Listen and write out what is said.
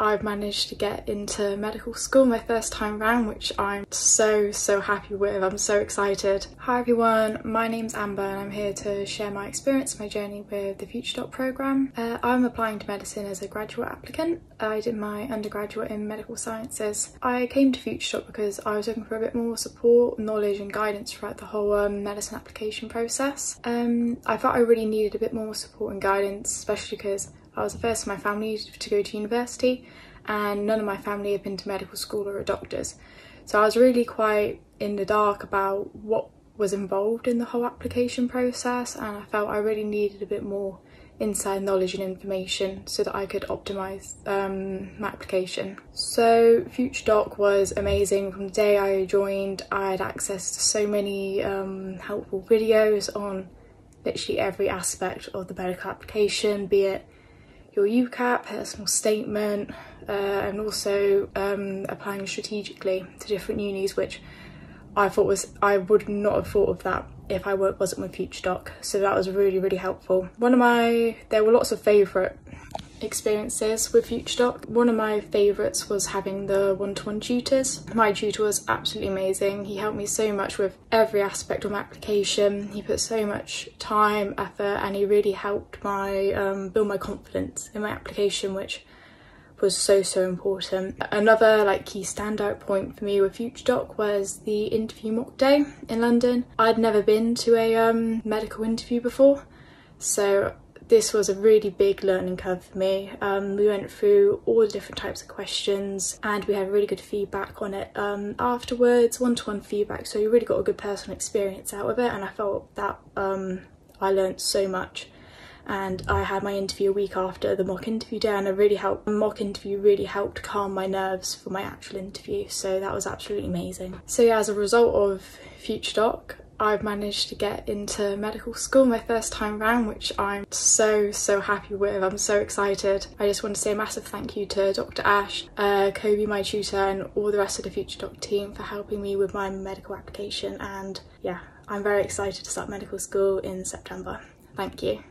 I've managed to get into medical school my first time round, which I'm so, so happy with. I'm so excited. Hi everyone, my name's Amber and I'm here to share my experience, my journey with the Future Doc programme. Uh, I'm applying to medicine as a graduate applicant. I did my undergraduate in medical sciences. I came to Future Doc because I was looking for a bit more support, knowledge and guidance throughout the whole um, medicine application process. Um, I felt I really needed a bit more support and guidance, especially because I was the first in my family to go to university and none of my family had been to medical school or at doctors. So I was really quite in the dark about what was involved in the whole application process and I felt I really needed a bit more inside knowledge and information so that I could optimise um, my application. So Future Doc was amazing. From the day I joined I had access to so many um, helpful videos on literally every aspect of the medical application, be it your UCAT, personal statement, uh, and also um, applying strategically to different unis, which I thought was, I would not have thought of that if I wasn't with Future Doc. So that was really, really helpful. One of my, there were lots of favourite experiences with Future Doc. One of my favourites was having the one-to-one -one tutors. My tutor was absolutely amazing. He helped me so much with every aspect of my application. He put so much time, effort, and he really helped my um, build my confidence in my application, which was so so important. Another like key standout point for me with Future Doc was the interview mock day in London. I'd never been to a um, medical interview before so this was a really big learning curve for me. Um, we went through all the different types of questions and we had really good feedback on it um, afterwards, one-to-one feedback, so you really got a good personal experience out of it and I felt that um, I learned so much and I had my interview a week after the mock interview day and it really helped, the mock interview really helped calm my nerves for my actual interview so that was absolutely amazing. So yeah, as a result of Future Doc, I've managed to get into medical school my first time round, which I'm so, so happy with. I'm so excited. I just want to say a massive thank you to Dr. Ash, uh, Kobe, my tutor, and all the rest of the Future Doc team for helping me with my medical application. And yeah, I'm very excited to start medical school in September. Thank you.